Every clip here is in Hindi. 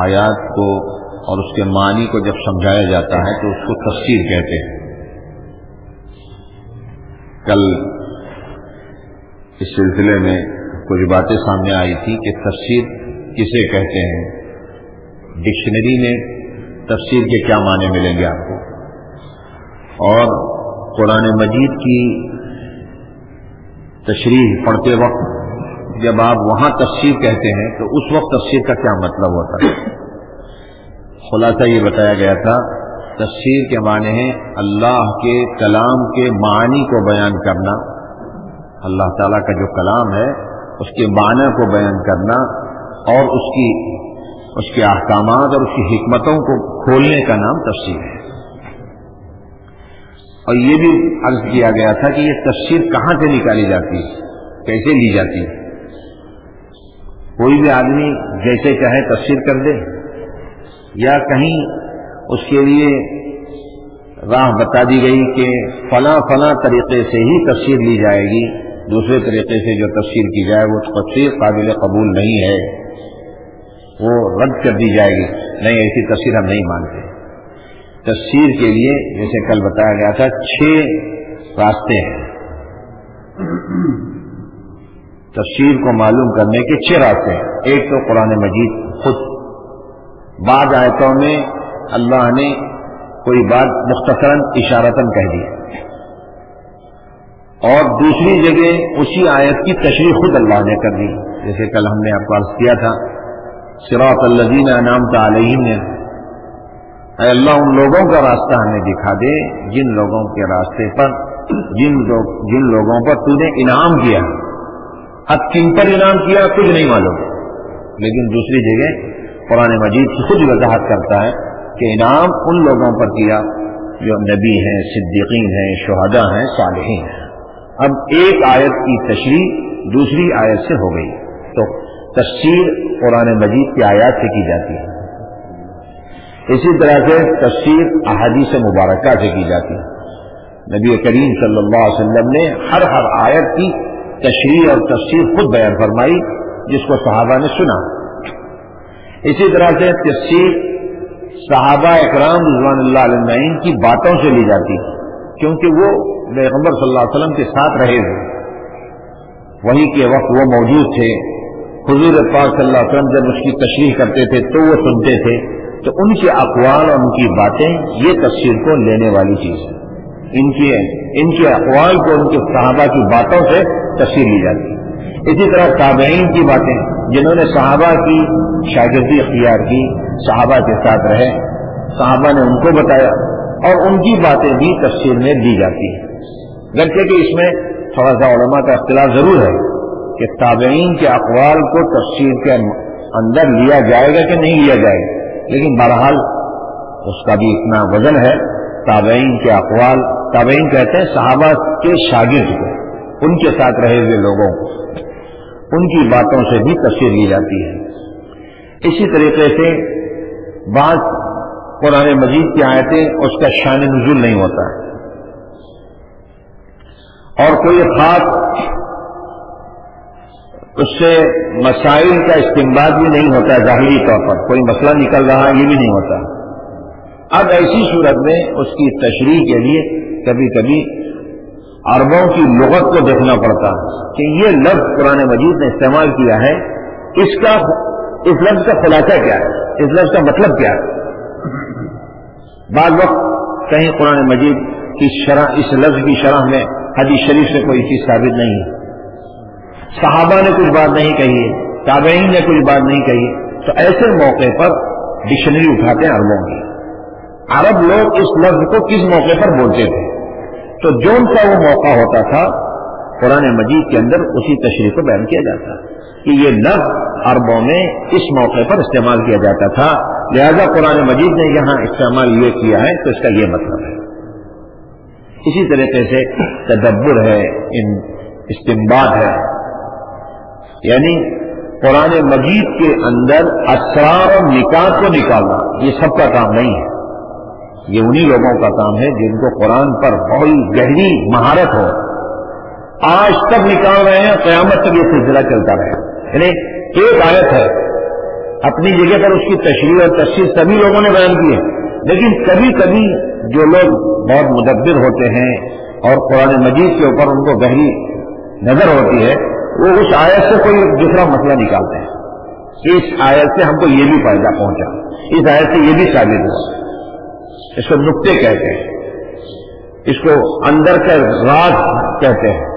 आयात को और उसके मानी को जब समझाया जाता है तो उसको तस्वीर कहते हैं। कल इस सिलसिले में कुछ बातें सामने आई थी कि तस्वीर किसे कहते हैं। डिक्शनरी में तस्वीर के क्या माने मिलेंगे आपको? और कुरान मजीद की तशरीह पढ़ते वक्त जब आप वहाँ तफसीर कहते हैं तो उस वक्त तफसीर का क्या मतलब होता है? खुलासा ये बताया गया था, तफसीर के माने हैं अल्लाह के कलाम के मानी को बयान करना। अल्लाह ताला का जो कलाम है, उसके माना को बयान करना और उसकी, उसके अहकाम और उसकी हिकमतों को खोलने का नाम तफसीर है। और ये भी अर्ज़ किया गया था कि ये तफसीर कहाँ से निकाली जाती है? कैसे ली जाती है? कोई भी आदमी जैसे चाहे तफसीर कर दे या कहीं उसके लिए राह बता दी गई कि फला फला तरीके से ही तफसीर ली जाएगी। दूसरे तरीके से जो तफसीर की जाए, वो तफसीर काबिल कबूल नहीं है। वो रद्द कर दी जाएगी। नहीं, ऐसी तफसीर हम नहीं मानते। तफसीर के लिए, जैसे कल बताया गया था, छह रास्ते हैं। तफसीर को मालूम करने के छह रास्ते हैं। एक तो कुरान मजीद खुद। बाद आयतों में अल्लाह ने कोई बात मुख्तसरन, इशारतन कह दी। और दूसरी जगह उसी आयत की तशरी खुद अल्लाह ने कर दी। जैसे कल हमने आपको अर्ज़ किया था, सिरात अल्लजीन नाम ने। अल्लाह, उन लोगों का रास्ता हमें दिखा दे, जिन लोगों के रास्ते पर, जिन लोग जिन लोगों पर तूने इनाम किया। अब किन पर इनाम किया कुछ नहीं मालूम लेकिन दूसरी जगह कुरान मजीद खुद वजाहत करता है कि इनाम उन लोगों पर किया जो नबी हैं, सिद्दीकीन हैं, शहदा हैं, सालहीन हैं। अब एक आयत की तशरी दूसरी आयत से हो गई। तो तफसीर कुरान मजीद की आयत से की जाती है। इसी तरह से तफसीर अहादीस मुबारक से की जाती है। नबी करीम सल्लल्लाहु अलैहि ने हर हर आयत की तशरी और तफसीर खुद बयान फरमाई, जिसको सहाबा ने सुना। इसी तरह से तफसीर साहबा इकराम रिजवान की बातों से ली जाती क्योंकि वो पैगंबर वसल्लम के साथ रहे थे। वही के वक्त वो मौजूद थे। हुजूर पाक जब उसकी तशरीह करते थे तो वो सुनते थे। तो उनके अकवाल और उनकी बातें ये तफसीर को लेने वाली चीज़ है। इनके इनके अकवाल को उनके साहबा की बातों से तस्वीर ली जाती है। इसी तरह ताबेन की बातें, जिन्होंने साहबा की शागिर्दी अख्तियार की, साहबा के साथ रहे, साहबा ने उनको बताया, और उनकी बातें भी तस्वीर में दी जाती है। गरचे कि इसमें थोड़ा सा उलमा का अख्तिलाफ ज़रूर है कि ताबेन के अकवाल को तस्वीर के अंदर लिया जाएगा कि नहीं लिया जाएगा। लेकिन बहरहाल, उसका भी इतना वज़न है ताबेन के अकवाल ताबेन कहते हैं साहबा के शागिर्द को, उनके साथ रहे हुए लोगों को। उनकी बातों से भी तस्वीर ली जाती है। इसी तरीके से बात कुरान मजीद की आयतें, उसका शान नजूल नहीं होता। और कोई खास उससे मसाइल का इस्तेमाल भी नहीं होता, जाहिरी तौर पर। कोई मसला निकल रहा है, ये भी नहीं होता। अब ऐसी सूरत में उसकी तशरी के लिए कभी कभी अरबों की लुगत को देखना पड़ता है कि ये लफ्ज पुराने मजीद ने इस्तेमाल किया है। इसका इस लफ्ज का खुलासा क्या है? इस लफ्ज का मतलब क्या है? बाद वक्त कहीं कुरान मजीद की शरह इस लफ्ज की शरह में हदीस शरीफ से कोई चीज़ साबित नहीं है। साहबा ने कुछ बात नहीं कही है ताबेन ने कुछ बात नहीं कही तो ऐसे मौके पर डिक्शनरी उठाते हैं अरबों की। अरब लोग इस लफ्ज को किस मौके पर बोलते थे? तो जो उनका वो मौका होता था, कुरान मजीद के अंदर उसी तशरी को बयान किया जाता। कि ये लफ्ज अरबों में इस मौके पर इस्तेमाल किया जाता था। लिहाजा कुरान मजीद ने यहाँ इस्तेमाल ये किया है तो इसका ये मतलब है। इसी तरीके से तदब्बर है, इन इस्तेमाल है। यानी कुरान मजीद के अंदर असरार और निकात को निकालना, ये सबका काम नहीं है। ये उन्हीं लोगों का काम है जिनको कुरान पर बहुत गहरी महारत हो। आज तक निकाल रहे हैं, क्यामत तक ये सिलसिला चलता रहे। यानी एक आयत है, अपनी जगह पर उसकी तशरी और तस्वीर सभी लोगों ने बयान की है। लेकिन कभी कभी जो लोग बहुत मुदब्बिर होते हैं और कुरान मजीद के ऊपर उनको गहरी नज़र होती है, वो उस आयत से कोई दूसरा मसला निकालते हैं। इस आयत से हमको ये भी फ़ायदा पहुँचा। इस आयत से ये भी साबित हुआ। इसको नुक्ते कहते हैं। इसको अंदर का राज कहते हैं।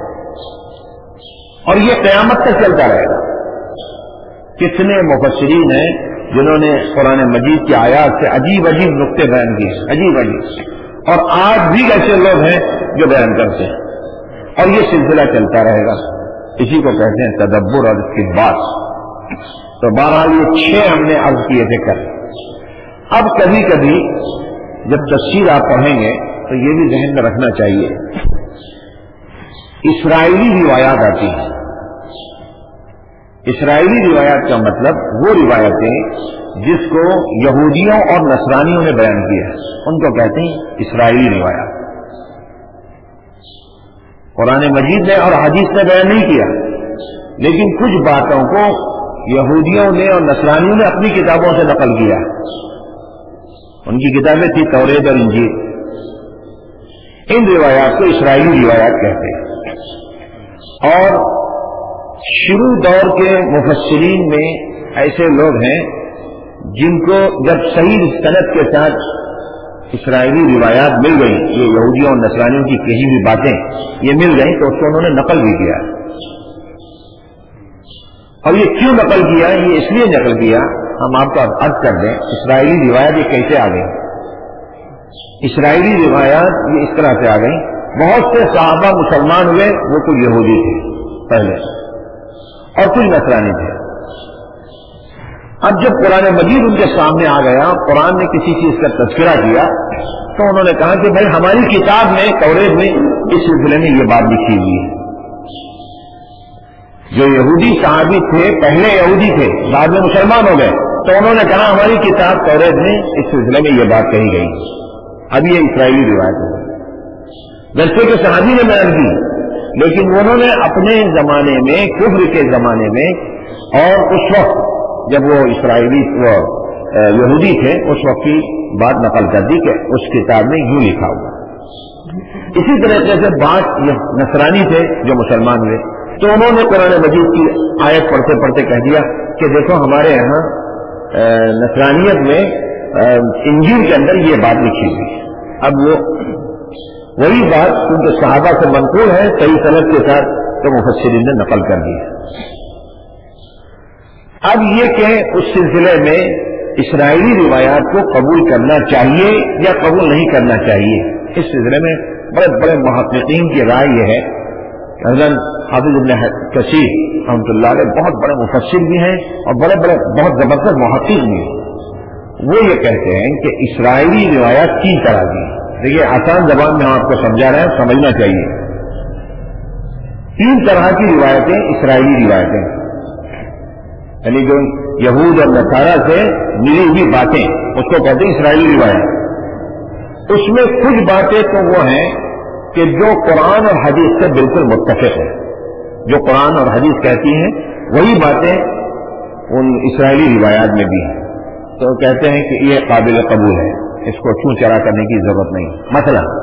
और ये कयामत तक चलता रहेगा। कितने मुफसरीन हैं जिन्होंने कुरान मजीद की आयात से अजीब अजीब नुक्ते बयान किए अजीब अजीब और आज भी ऐसे लोग हैं जो बयान करते हैं। और ये सिलसिला चलता रहेगा। इसी को कहते हैं तदब्बर और इसकी बात तो बहरहाल ये छह हमने अर्ज़ किए थे कर अब कभी कभी जब तस्वीर आप पढ़ेंगे तो ये भी जहन में रखना चाहिए। इसराइली रिवायात आती है। इसराइली रिवायात का मतलब वो रिवायतें जिसको यहूदियों और नसरानियों ने बयान किया है। उनको कहते हैं इसराइली रिवायात। कुरान मजीद ने और हदीस ने बयान नहीं किया। लेकिन कुछ बातों को यहूदियों ने और नसरानियों ने अपनी किताबों से नकल किया। उनकी किताबें थी तौरेद और इंजीर इन रिवायात को इसराइली रिवायात कहते हैं। और शुरू दौर के मुफसरीन में ऐसे लोग हैं जिनको जब सही सनत के साथ इसराइली रिवायात मिल गई, ये यहूदियों और नसरानियों की कही भी बातें ये मिल गई तो उसको उन्होंने नकल भी किया। और ये क्यों नकल किया? ये इसलिए नकल किया हम आपको अर्ज़ कर दें, इसराइली रिवायत ये कैसे आ गई? इसराइली रिवायात ये इस तरह से आ गई, बहुत से साहबा मुसलमान हुए, वो कुछ यहूदी थे पहले, और कुछ नसरानी थे। अब जब कुरान मजीद उनके सामने आ गया, कुरान ने किसी चीज़ का तस्करा किया तो उन्होंने कहा कि भाई हमारी किताब में कवरेज में इस सिलसिले में ये बात लिखी हुई है। जो यहूदी साहबी थे, पहले यहूदी थे, बाद में मुसलमान हो गए। तो उन्होंने कहा, हमारी किताब कवरेज में इस सिलसिले में ये बात कही गई। अब ये इसराइली रिवायत है। वैसे के सहाबी ने बयान की, लेकिन उन्होंने अपने जमाने में, कुब्र के जमाने में, और उस वक्त जब वो इसराइली, वो यहूदी थे, उस वक्त की बात नकल कर दी कि उस किताब में यूँ लिखा हुआ इसी तरीके से बात नसरानी थे, जो मुसलमान हुए तो उन्होंने कुरान मजीद की आयत पढ़ते पढ़ते कह दिया कि देखो, हमारे यहाँ नसरानियत में इंजील के अंदर ये बात लिखी हुई अब वो, वही बात क्योंकि साहबा से मनकूल है, सही सनत के साथ तो मुफसरीन ने नकल कर दी है। अब ये कहें, उस सिलसिले में इसराइली रिवायात को कबूल करना चाहिए या कबूल नहीं करना चाहिए, इस सिलसिले में बड़े बड़े महत्वकीन की राय यह है हज़रत हाफिज इबन कसीर रहमतुल्लाह बहुत बड़े मुफसर भी हैं और बड़े बड़े, बहुत ज़बरदस्त महत्व भी हैं। वो ये कहते हैं कि इसराइली रिवायत तीन तरह की देखिए, आसान जबान में हम आपको समझा रहे हैं, समझना चाहिए। तीन तरह की रिवायतें, इसराइली रिवायतें। यानी जो यहूद और नसारा से मिली हुई बातें, उसको कहते हैं इसराइली रिवायत। उसमें कुछ बातें तो वो हैं कि जो कुरान और हदीस से बिल्कुल मुतफिक है। जो कुरान और हदीस कहती हैं, वही बातें उन इसराइली रिवायात में भी हैं। तो कहते हैं कि ये काबिल कबूल है। इसको छू चरा करने की ज़रूरत नहीं। मसला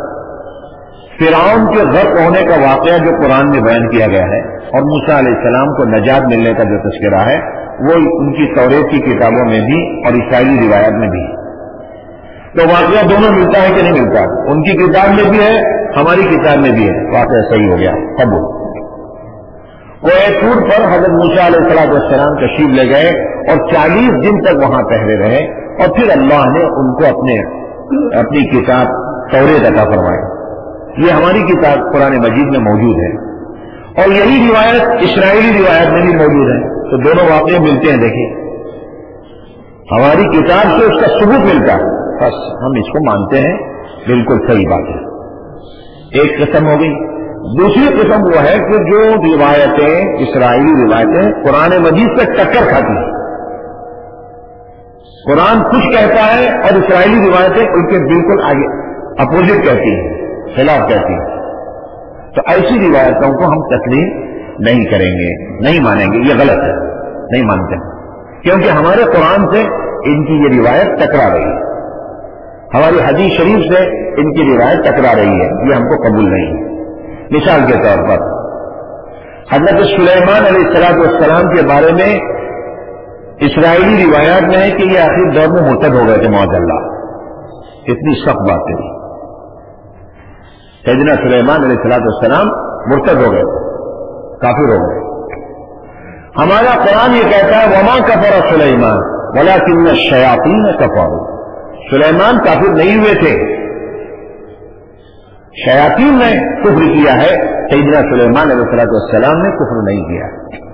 फिराउन के गर्क होने का वाकया जो कुरान में बयान किया गया है और मूसा सलाम को नजात मिलने का जो तस्करा है, वो उनकी तौरेत की किताबों में भी और ईसाई रिवायत में भी। तो वाकया दोनों मिलता है कि नहीं मिलता? उनकी किताब में भी है हमारी किताब में भी है। वाकया सही हो गया। कबूल कोयतूर पर हज़रत मूसा सलाम तशीफ ले गए और 40 दिन तक वहाँ पहरे रहे और फिर अल्लाह ने उनको अपने, अपनी किताब तौरे अता फरमाई। ये हमारी किताब पुराने मजीद में मौजूद है। और यही रिवायत, इसराइली रिवायत में भी मौजूद है। तो दोनों वाकई मिलते हैं, देखिए। हमारी किताब से उसका सबूत मिलता है। बस हम इसको मानते हैं। बिल्कुल सही बात है। एक किस्म हो गई। दूसरी किस्म वो है कि जो रिवायतें, इसराइली रिवायतें कुरान मजीद से टक्कर खाती हैं। कुरान कुछ कहता है और इसराइली रिवायतें उनके बिल्कुल आगे अपोजिट कहती हैं, खिलाफ कहती हैं। तो ऐसी रिवायतों को हम तस्लीम नहीं करेंगे, नहीं मानेंगे। ये गलत है, नहीं मानते। क्योंकि हमारे कुरान से इनकी ये रिवायत टकरा रही है। हमारी हदीस शरीफ से इनकी रिवायत टकरा रही है। ये हमको कबूल नहीं है। मिसाल के तौर पर, हज़रत सुलेमान सलाम के बारे में इसराइली रिवायात में है कि ये आखिर दौर में मुतद हो गए थे मौजल्ला इतनी सख्त बात है सैदना सुलेमान सलाम मुर्तद हो गए काफिर हो गए। हमारा कुरान ये कहता है, वमा कफर सुलेमान वला किन्न शयातीन कफर। सुलेमान काफिर नहीं हुए थे। शयातीन ने कुफर किया है। सैदना सुलेमान सलाम ने कुफर नहीं किया।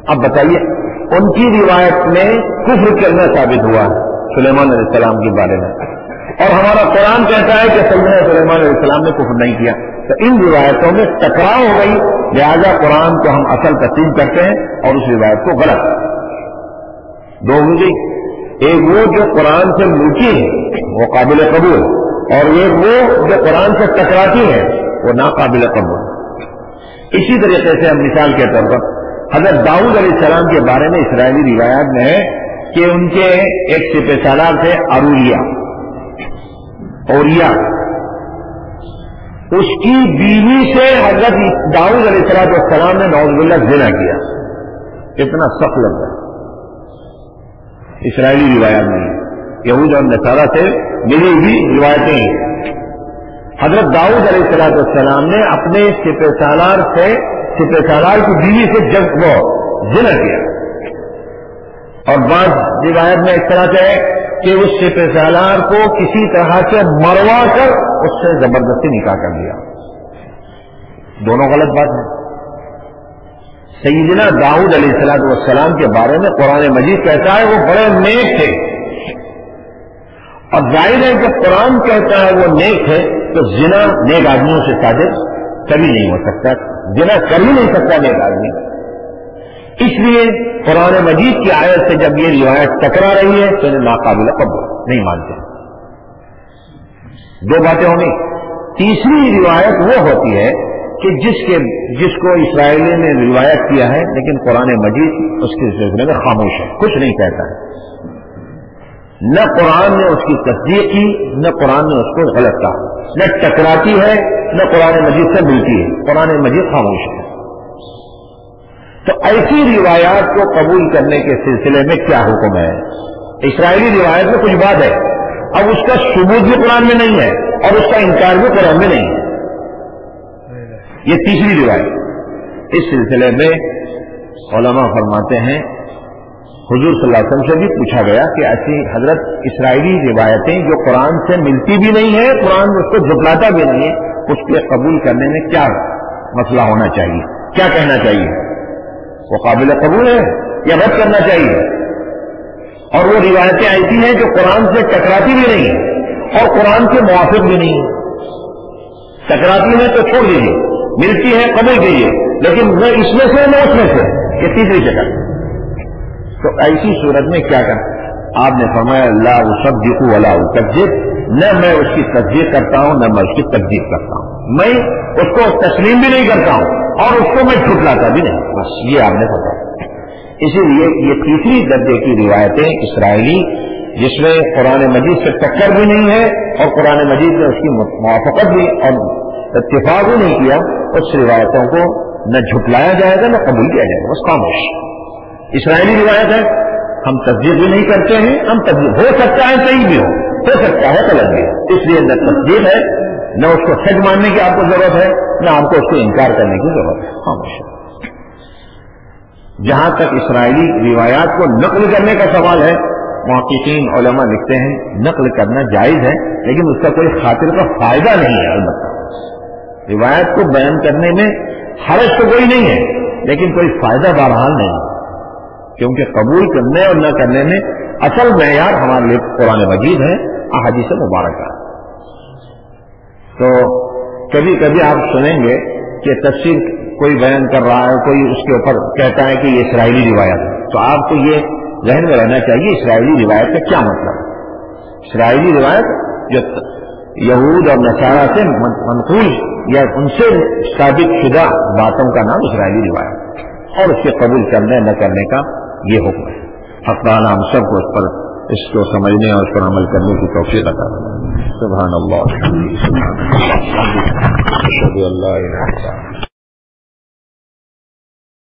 अब बताइए, उनकी रिवायत में कुफर करना साबित हुआ सुलेमान सलाम के बारे में। और हमारा कुरान कहता है कि सैदना सलेमान इस्लाम ने कुफर नहीं किया। तो इन रिवायतों में टकराव हो गई। लिहाजा कुरान को हम असल तस्लीम करते हैं और उस रिवायत को गलत। दो हो गई। एक वो जो कुरान से मिलती है वो काबिल कबूल। और एक वो जो कुरान से टकराती है, वो नाकाबिल कबूल। इसी तरीके से हम मिसाल के तौर पर हज़रत दाऊद सलाम के बारे में इसराइली रिवायत में है कि उनके एक सिपे सालार थे अरूलिया ओरिया उसकी बीवी से हज़रत दाऊद सलाम ने नौजबिल्ला जिना किया। इतना सख्त लग रहा इसराइली रिवायत नहीं यहूद और नसारा से मिली हुई रिवायतें हज़रत दाऊद सलाम ने अपने सिपे सालार से सिपे सालार की बीवी से जब वो जिना किया। और बाद रिवायत में इस तरह से कि उस सिपे सालार को किसी तरह से मरवा कर उससे ज़बरदस्ती निकाह कर दिया दोनों गलत बात है। सईदना दाऊद सलाम के बारे में कुरान मजीद कहता है, वो बड़े नेक थे। और ज़ाहिर है जब कुरान कहता है वो नेक है तो जिना नेक आदमियों से साजिश कभी नहीं हो सकता, जिना कर ही नहीं सकता नेक आदमी। इसलिए कुरान मजीद की आयत से जब ये रिवायत टकरा रही है तो इन्हें नाकाबिल कबूल नहीं मानते। दो बातें होंगी। तीसरी रिवायत वो होती है कि जिसके, जिसको इसराइली ने रिवायत किया है, लेकिन कुरान मजीद उसके सिलसिले में खामोश है, कुछ नहीं कहता है। न कुरान ने उसकी तस्दीक की, न कुरान ने उसको गलत कहा। न टकराती है, न कुरान मजीद से मिलती है। कुरान मजीद खामोश है। तो ऐसी रिवायात को कबूल करने के सिलसिले में क्या हुक्म है? इसराइली रिवायत में कुछ बात है। अब उसका सबूत भी कुरान में नहीं है, और उसका इनकार भी कुरान में नहीं है। ये तीसरी रिवायत। इस सिलसिले में ओलमा फरमाते हैं हुजूर सल्लल्लाहु से भी पूछा गया कि ऐसी हज़रत इसराइली रिवायतें जो कुरान से मिलती भी नहीं है, कुरान उसको झुटलाता भी नहीं है, उसके कबूल करने में क्या मसला होना चाहिए? क्या कहना चाहिए? वो काबिल कबूल है या रद्द करना चाहिए? और वो रिवायतें ऐसी हैं जो कुरान से टकराती भी नहीं और कुरान के मुआफिक भी नहीं। टकराती है तो छोड़ दीजिए, मिलती है कबूल कीजिए, लेकिन वो इसमें से न उसमें से, ये तीसरी जगह। तो ऐसी सूरत में क्या कर आपने फरमाया अल्लाह सब दिखू तस्जीब न मैं उसकी तस्दीक करता हूँ, न मैं उसकी तस्दीक करता हूँ। मैं उसको तस्लीम भी नहीं करता हूँ, और उसको मैं छुटलाता भी नहीं। बस ये आपने बताया। इसीलिए ये तीसरी दर्जे की रिवायतें इसराइली, जिसमें कुरान मजीद से टक्कर भी नहीं है, और कुरान मजीद ने उसकी मुआफत भी और इतफाक भी नहीं किया, उस रिवायतों को न झुटलाया जाएगा, न कबूल किया जाएगा। बस खामोश। इसराइली रिवायत है, हम तस्दीक भी नहीं करते हैं, हम तस्दीक, हो सकता है सही भी हो हो सकता है गलत भी इसलिए न तस्दीक है, न उसको सच मानने की आपको ज़रूरत है, न आपको उसको इनकार करने की ज़रूरत है। खामोश जहाँ तक इसराइली रिवायात को नकल करने का सवाल है मोहकीन ओलमा लिखते हैं, नकल करना जायज़ है, लेकिन उसका कोई खातिर का फ़ायदा नहीं है अलबत्ता रिवायत को बयान करने में हरज तो कोई नहीं है, लेकिन कोई फ़ायदा बहरहाल नहीं। क्योंकि कबूल करने और न करने में असल मैार हमारे लिए कुरान मजीद है अहदीस मुबारक तो कभी कभी आप सुनेंगे कि तफसीर कोई बयान कर रहा है, कोई उसके ऊपर कहता है कि ये इसराइली रिवायत है। तो आपको ये जहन में रहना चाहिए, इसराइली रिवायत का क्या मतलब है? इसराइली रिवायत जो यहूद और नसारा से मनकूल या उनसे साबित शुदा बातों का नाम इसराइली रिवायत और उसके कबूल करने, न करने का ये हुक्म है। हकदान हम सबको उस पर इसको समझने और उस पर अमल करने की तोफ़ी अता सुबह अल्लाह।